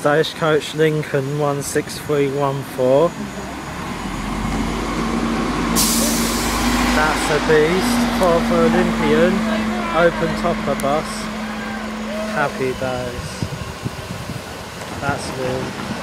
Stagecoach Lincoln 16314. That's a beast. 4th Olympian. Open topper bus. Happy days. That's new.